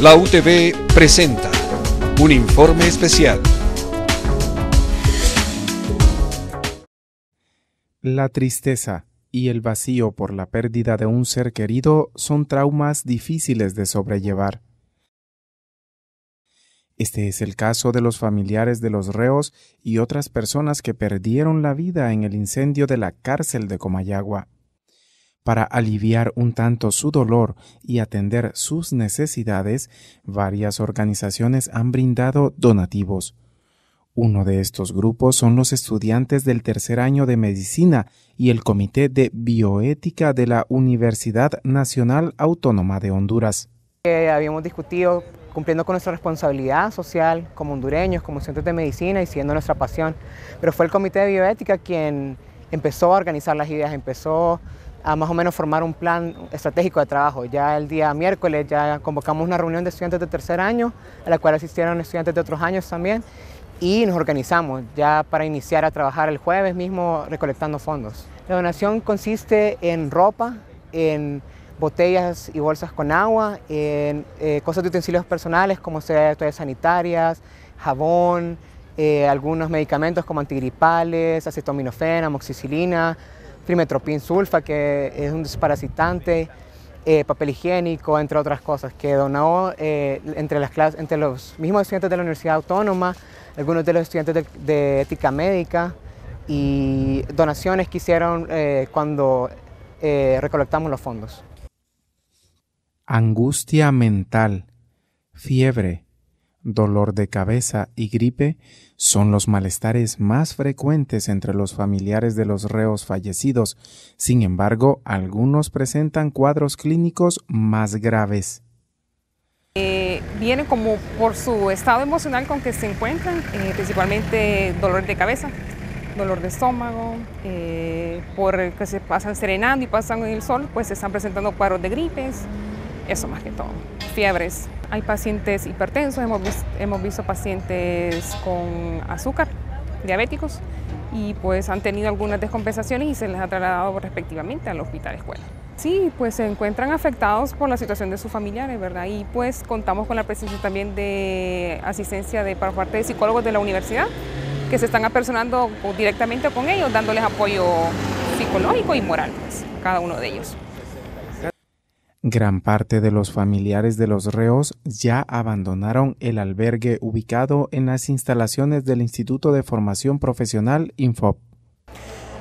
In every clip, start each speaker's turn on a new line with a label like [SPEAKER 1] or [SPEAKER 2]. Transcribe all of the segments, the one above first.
[SPEAKER 1] La UTV presenta un informe especial.
[SPEAKER 2] La tristeza y el vacío por la pérdida de un ser querido son traumas difíciles de sobrellevar. Este es el caso de los familiares de los reos y otras personas que perdieron la vida en el incendio de la cárcel de Comayagua. Para aliviar un tanto su dolor y atender sus necesidades, varias organizaciones han brindado donativos. Uno de estos grupos son los estudiantes del tercer año de medicina y el Comité de Bioética de la Universidad Nacional Autónoma de Honduras.
[SPEAKER 3] habíamos discutido cumpliendo con nuestra responsabilidad social como hondureños, como estudiantes de medicina y siendo nuestra pasión. Pero fue el Comité de Bioética quien empezó a organizar las ideas, empezó a más o menos formar un plan estratégico de trabajo. Ya el día miércoles ya convocamos una reunión de estudiantes de tercer año, a la cual asistieron estudiantes de otros años también, y nos organizamos ya para iniciar a trabajar el jueves mismo recolectando fondos. La donación consiste en ropa, en botellas y bolsas con agua, en eh, cosas de utensilios personales como sea toallas sanitarias, jabón, eh, algunos medicamentos como antigripales, acetaminofén, amoxicilina, trimetropin sulfa, que es un desparasitante, eh, papel higiénico, entre otras cosas, que donó entre, las clases, entre los mismos estudiantes de la Universidad Autónoma, algunos de los estudiantes de, de ética médica y donaciones que hicieron cuando recolectamos los fondos.
[SPEAKER 2] Angustia mental, fiebre, dolor de cabeza y gripe son los malestares más frecuentes entre los familiares de los reos fallecidos. Sin embargo, algunos presentan cuadros clínicos más graves.
[SPEAKER 4] Eh, viene como por su estado emocional con que se encuentran, eh, principalmente dolor de cabeza, dolor de estómago, eh, por que se pasan serenando y pasan en el sol, pues se están presentando cuadros de gripes, eso más que todo. Fiebres. Hay pacientes hipertensos, hemos, visto, hemos visto pacientes con azúcar, diabéticos, y pues han tenido algunas descompensaciones y se les ha trasladado respectivamente al hospital escuela. Sí, pues se encuentran afectados por la situación de sus familiares, ¿verdad? Y pues contamos con la presencia también de asistencia de, por parte de psicólogos de la universidad que se están apersonando directamente con ellos, dándoles apoyo psicológico y moral, pues, cada uno de ellos.
[SPEAKER 2] Gran parte de los familiares de los reos ya abandonaron el albergue ubicado en las instalaciones del Instituto de Formación Profesional Infop.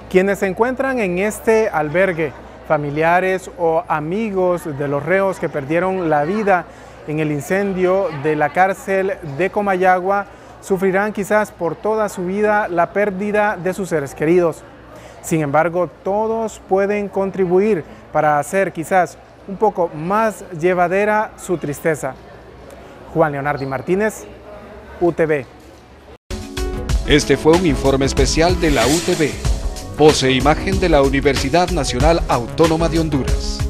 [SPEAKER 5] Quienes se encuentran en este albergue, familiares o amigos de los reos que perdieron la vida en el incendio de la cárcel de Comayagua, sufrirán quizás por toda su vida la pérdida de sus seres queridos. Sin embargo, todos pueden contribuir para hacer quizás un poco más llevadera su tristeza. Juan Leonardo Martínez, UTV.
[SPEAKER 1] Este fue un informe especial de la UTV, voz e imagen de la Universidad Nacional Autónoma de Honduras.